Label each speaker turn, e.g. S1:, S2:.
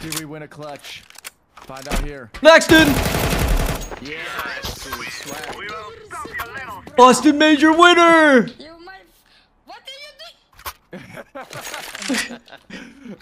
S1: Do we win a clutch? Find out here.
S2: Maxton! Yeah,
S1: Yes.
S3: We little
S2: Austin Major winner.
S4: You. What are you doing?